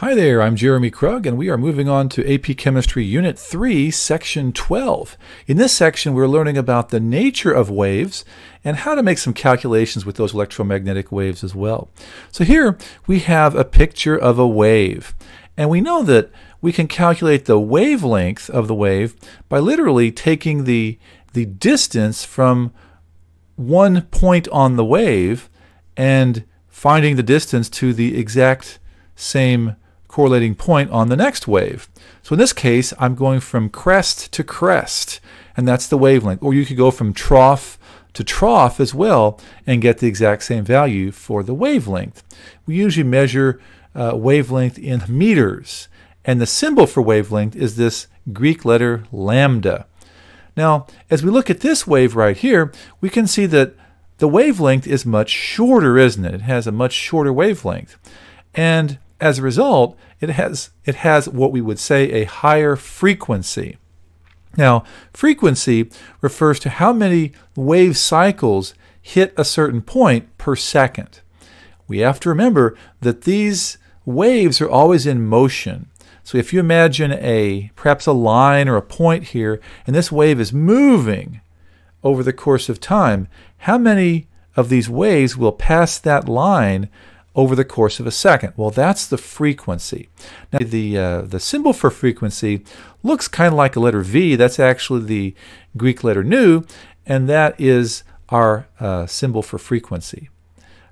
Hi there, I'm Jeremy Krug, and we are moving on to AP Chemistry Unit 3, Section 12. In this section, we're learning about the nature of waves and how to make some calculations with those electromagnetic waves as well. So here we have a picture of a wave, and we know that we can calculate the wavelength of the wave by literally taking the, the distance from one point on the wave and finding the distance to the exact same correlating point on the next wave. So in this case, I'm going from crest to crest, and that's the wavelength. Or you could go from trough to trough as well and get the exact same value for the wavelength. We usually measure uh, wavelength in meters, and the symbol for wavelength is this Greek letter lambda. Now, as we look at this wave right here, we can see that the wavelength is much shorter, isn't it? It has a much shorter wavelength. And as a result, it has, it has what we would say a higher frequency. Now, frequency refers to how many wave cycles hit a certain point per second. We have to remember that these waves are always in motion. So if you imagine a perhaps a line or a point here, and this wave is moving over the course of time, how many of these waves will pass that line over the course of a second. Well, that's the frequency. Now, the, uh, the symbol for frequency looks kind of like a letter V. That's actually the Greek letter nu, and that is our uh, symbol for frequency.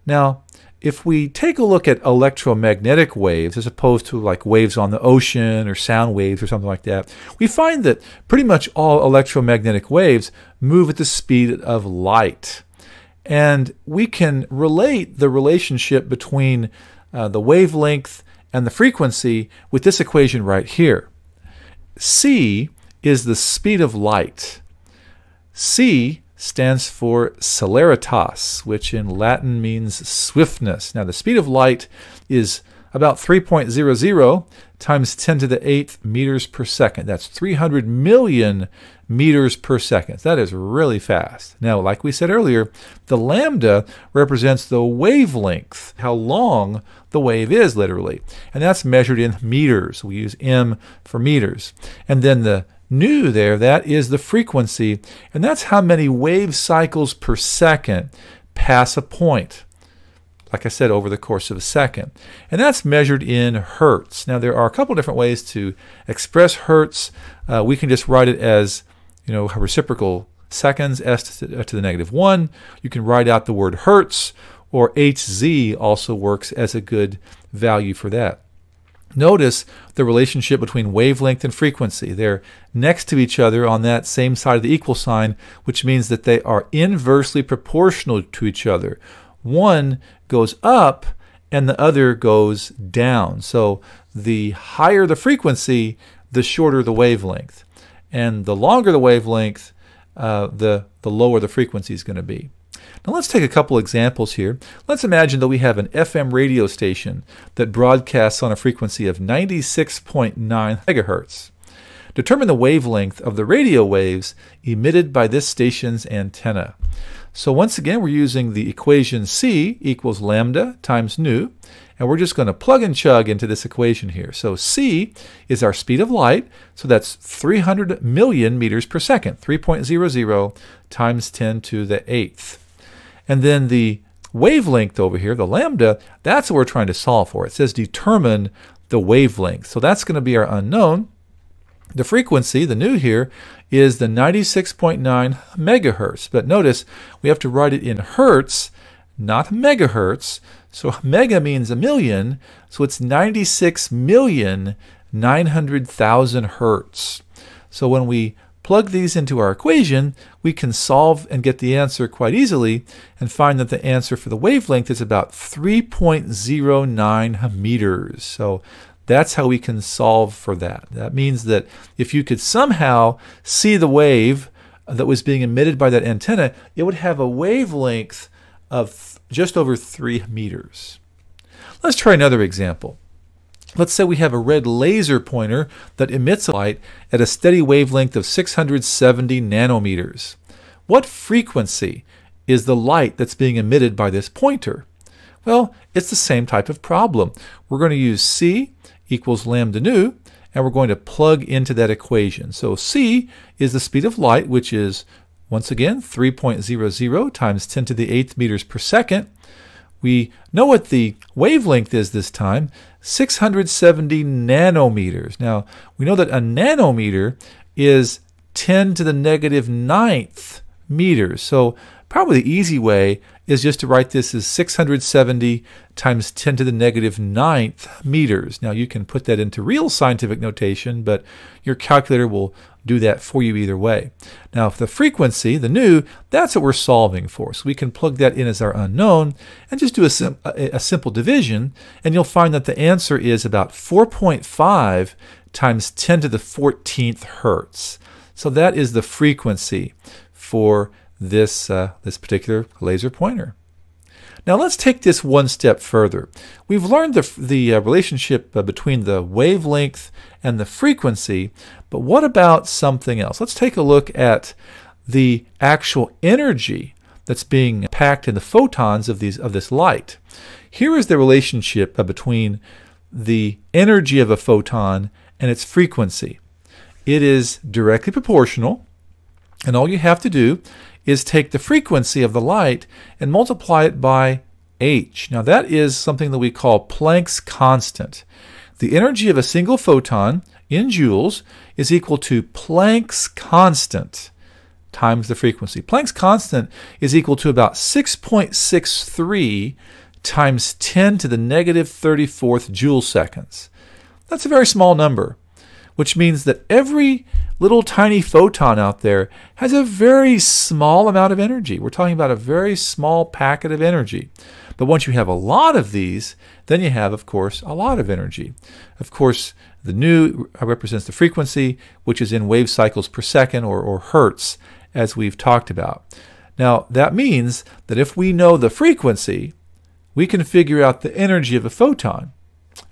Now, if we take a look at electromagnetic waves as opposed to like waves on the ocean or sound waves or something like that, we find that pretty much all electromagnetic waves move at the speed of light. And we can relate the relationship between uh, the wavelength and the frequency with this equation right here. C is the speed of light. C stands for celeritas, which in Latin means swiftness. Now, the speed of light is about 3.00 times 10 to the 8th meters per second. That's 300 million meters per second. That is really fast. Now, like we said earlier, the lambda represents the wavelength, how long the wave is literally. And that's measured in meters. We use m for meters. And then the nu there, that is the frequency, and that's how many wave cycles per second pass a point like I said, over the course of a second. And that's measured in hertz. Now, there are a couple different ways to express hertz. Uh, we can just write it as, you know, reciprocal seconds, s to, uh, to the negative 1. You can write out the word hertz, or hz also works as a good value for that. Notice the relationship between wavelength and frequency. They're next to each other on that same side of the equal sign, which means that they are inversely proportional to each other one goes up and the other goes down. So the higher the frequency, the shorter the wavelength. And the longer the wavelength, uh, the, the lower the frequency is going to be. Now let's take a couple examples here. Let's imagine that we have an FM radio station that broadcasts on a frequency of 96.9 megahertz. Determine the wavelength of the radio waves emitted by this station's antenna. So once again, we're using the equation C equals lambda times nu, and we're just going to plug and chug into this equation here. So C is our speed of light, so that's 300 million meters per second, 3.00 times 10 to the 8th. And then the wavelength over here, the lambda, that's what we're trying to solve for. It says determine the wavelength. So that's going to be our unknown. The frequency, the nu here, is the 96.9 megahertz. But notice we have to write it in hertz, not megahertz. So mega means a million, so it's 96 million 900,000 hertz. So when we plug these into our equation, we can solve and get the answer quite easily and find that the answer for the wavelength is about 3.09 meters. So that's how we can solve for that. That means that if you could somehow see the wave that was being emitted by that antenna, it would have a wavelength of just over 3 meters. Let's try another example. Let's say we have a red laser pointer that emits light at a steady wavelength of 670 nanometers. What frequency is the light that's being emitted by this pointer? Well, it's the same type of problem. We're going to use C equals lambda nu, and we're going to plug into that equation. So c is the speed of light, which is, once again, 3.00 times 10 to the 8th meters per second. We know what the wavelength is this time, 670 nanometers. Now, we know that a nanometer is 10 to the negative ninth meters. So probably the easy way is just to write this as 670 times 10 to the negative ninth meters. Now you can put that into real scientific notation, but your calculator will do that for you either way. Now, if the frequency, the nu, that's what we're solving for. So we can plug that in as our unknown and just do a, sim a, a simple division, and you'll find that the answer is about 4.5 times 10 to the 14th hertz. So that is the frequency for this, uh, this particular laser pointer. Now let's take this one step further. We've learned the, the uh, relationship uh, between the wavelength and the frequency, but what about something else? Let's take a look at the actual energy that's being packed in the photons of, these, of this light. Here is the relationship uh, between the energy of a photon and its frequency. It is directly proportional, and all you have to do is take the frequency of the light and multiply it by h. Now that is something that we call Planck's constant. The energy of a single photon in joules is equal to Planck's constant times the frequency. Planck's constant is equal to about 6.63 times 10 to the negative 34th joule seconds. That's a very small number, which means that every little tiny photon out there has a very small amount of energy. We're talking about a very small packet of energy. But once you have a lot of these, then you have, of course, a lot of energy. Of course, the nu represents the frequency, which is in wave cycles per second or, or hertz, as we've talked about. Now, that means that if we know the frequency, we can figure out the energy of a photon.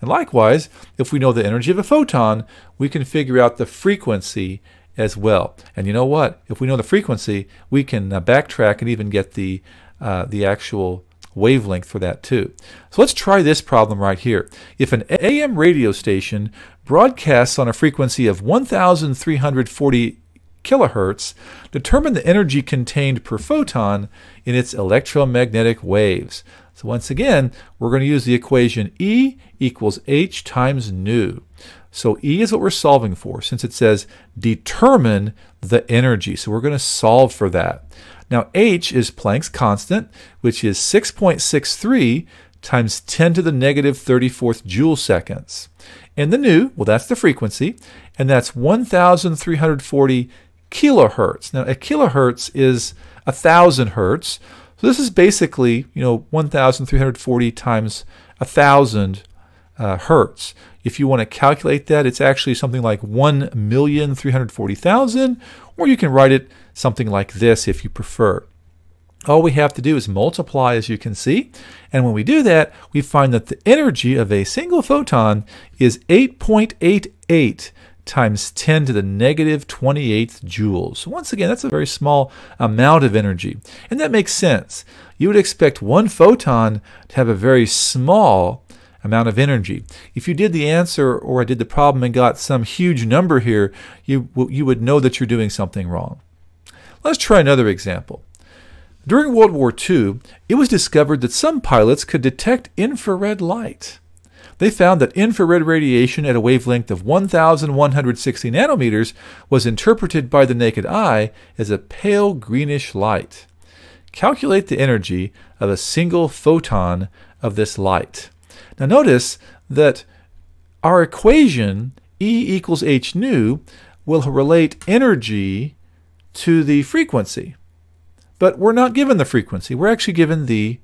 And likewise, if we know the energy of a photon, we can figure out the frequency as well. And you know what? If we know the frequency, we can uh, backtrack and even get the, uh, the actual wavelength for that too. So let's try this problem right here. If an AM radio station broadcasts on a frequency of 1340 kilohertz, determine the energy contained per photon in its electromagnetic waves. So once again, we're going to use the equation E equals H times nu. So E is what we're solving for since it says determine the energy. So we're going to solve for that. Now H is Planck's constant, which is 6.63 times 10 to the negative 34th joule seconds. And the nu, well, that's the frequency, and that's 1,340 kilohertz. Now, a kilohertz is a thousand hertz, so this is basically, you know, 1,340 times a thousand uh, hertz. If you want to calculate that, it's actually something like 1,340,000, or you can write it something like this if you prefer. All we have to do is multiply, as you can see, and when we do that, we find that the energy of a single photon is 8.88 times 10 to the negative 28th joules. Once again, that's a very small amount of energy. And that makes sense. You would expect one photon to have a very small amount of energy. If you did the answer or I did the problem and got some huge number here, you, you would know that you're doing something wrong. Let's try another example. During World War II, it was discovered that some pilots could detect infrared light. They found that infrared radiation at a wavelength of 1,160 nanometers was interpreted by the naked eye as a pale greenish light. Calculate the energy of a single photon of this light. Now notice that our equation E equals h nu will relate energy to the frequency. But we're not given the frequency. We're actually given the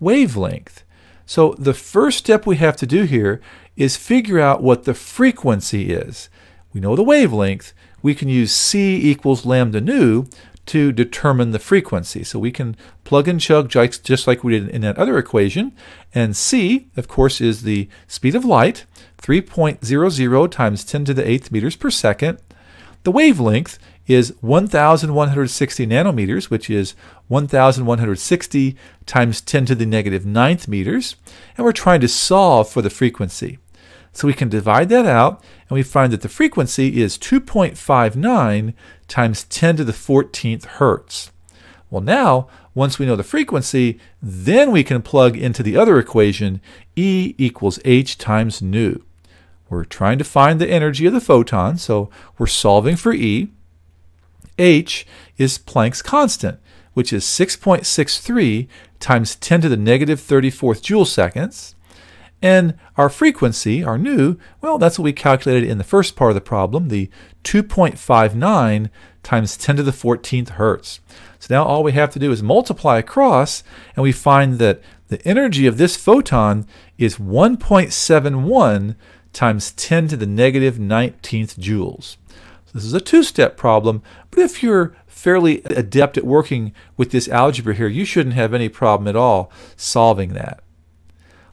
wavelength. So the first step we have to do here is figure out what the frequency is. We know the wavelength. We can use C equals lambda nu to determine the frequency. So we can plug and chug just like we did in that other equation. And C, of course, is the speed of light, 3.00 times 10 to the 8th meters per second. The wavelength is 1,160 nanometers, which is 1,160 times 10 to the negative ninth meters, and we're trying to solve for the frequency. So we can divide that out, and we find that the frequency is 2.59 times 10 to the 14th hertz. Well, now, once we know the frequency, then we can plug into the other equation, E equals h times nu. We're trying to find the energy of the photon, so we're solving for E. h is Planck's constant, which is 6.63 times 10 to the negative 34th joule seconds. And our frequency, our nu, well, that's what we calculated in the first part of the problem, the 2.59 times 10 to the 14th hertz. So now all we have to do is multiply across, and we find that the energy of this photon is 1.71 times 10 to the negative 19th joules. This is a two-step problem, but if you're fairly adept at working with this algebra here, you shouldn't have any problem at all solving that.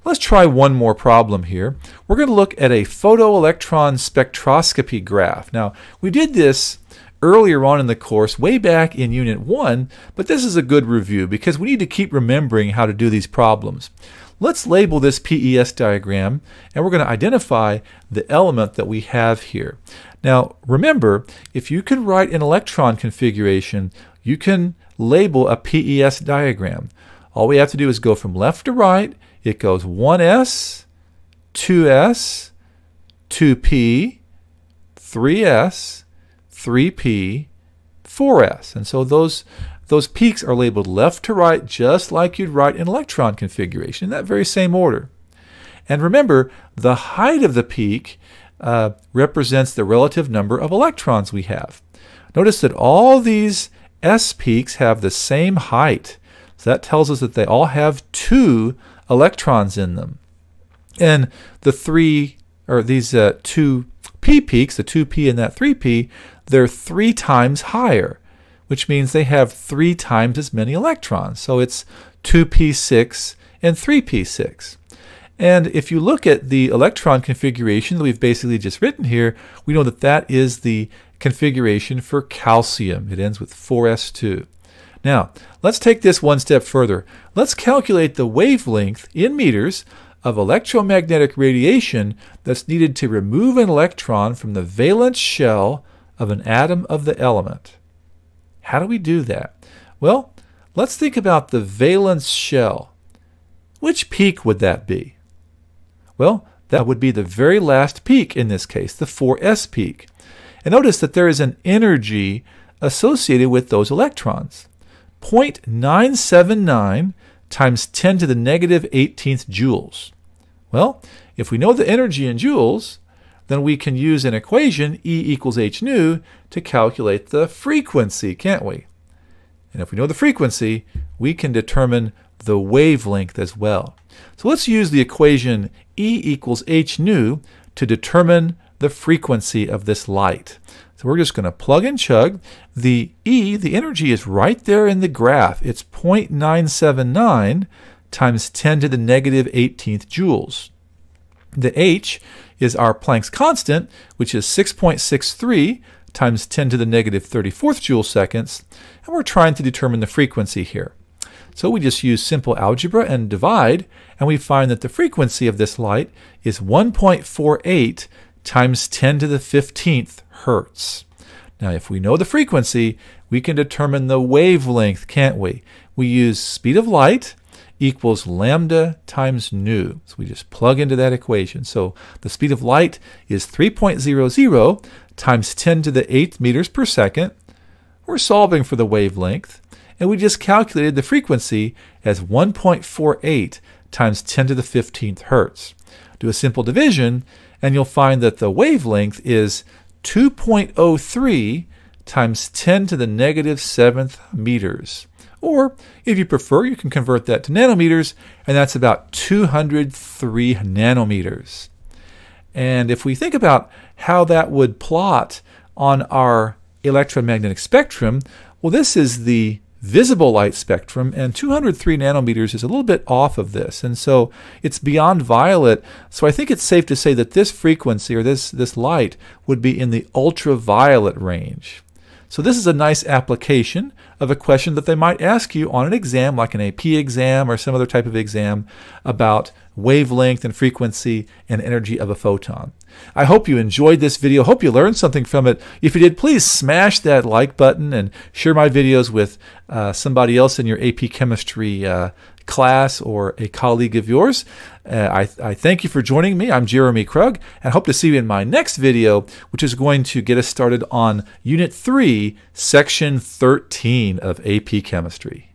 Let's try one more problem here. We're going to look at a photoelectron spectroscopy graph. Now, we did this earlier on in the course, way back in Unit 1, but this is a good review because we need to keep remembering how to do these problems. Let's label this PES diagram, and we're going to identify the element that we have here. Now, remember, if you can write an electron configuration, you can label a PES diagram. All we have to do is go from left to right it goes 1s, 2s, 2p, 3s, 3p, 4s. And so those, those peaks are labeled left to right just like you'd write an electron configuration in that very same order. And remember, the height of the peak uh, represents the relative number of electrons we have. Notice that all these S peaks have the same height. So that tells us that they all have two electrons in them. And the three, or these uh, two p peaks, the 2p and that 3p, they're three times higher, which means they have three times as many electrons. So it's 2p6 and 3p6. And if you look at the electron configuration that we've basically just written here, we know that that is the configuration for calcium. It ends with 4s2. Now, let's take this one step further. Let's calculate the wavelength in meters of electromagnetic radiation that's needed to remove an electron from the valence shell of an atom of the element. How do we do that? Well, let's think about the valence shell. Which peak would that be? Well, that would be the very last peak in this case, the 4s peak. And notice that there is an energy associated with those electrons. 0.979 times 10 to the negative 18th joules. Well, if we know the energy in joules, then we can use an equation, E equals h nu, to calculate the frequency, can't we? And if we know the frequency, we can determine the wavelength as well. So let's use the equation E equals h nu to determine the frequency of this light. So we're just going to plug and chug. The E, the energy is right there in the graph. It's 0.979 times 10 to the negative 18th joules. The H is our Planck's constant, which is 6.63 times 10 to the negative 34th joule seconds, and we're trying to determine the frequency here. So we just use simple algebra and divide, and we find that the frequency of this light is 1.48 times 10 to the 15th hertz. Now, if we know the frequency, we can determine the wavelength, can't we? We use speed of light equals lambda times nu. So we just plug into that equation. So the speed of light is 3.00 times 10 to the 8th meters per second. We're solving for the wavelength, and we just calculated the frequency as 1.48 times 10 to the 15th hertz. Do a simple division, and you'll find that the wavelength is 2.03 times 10 to the negative seventh meters. Or, if you prefer, you can convert that to nanometers, and that's about 203 nanometers. And if we think about how that would plot on our electromagnetic spectrum, well, this is the visible light spectrum, and 203 nanometers is a little bit off of this, and so it's beyond violet. So I think it's safe to say that this frequency or this, this light would be in the ultraviolet range. So this is a nice application of a question that they might ask you on an exam, like an AP exam or some other type of exam, about wavelength and frequency and energy of a photon. I hope you enjoyed this video. Hope you learned something from it. If you did, please smash that like button and share my videos with uh, somebody else in your AP Chemistry uh, class or a colleague of yours. Uh, I, I, thank you for joining me. I'm Jeremy Krug and hope to see you in my next video, which is going to get us started on Unit 3, Section 13 of AP Chemistry.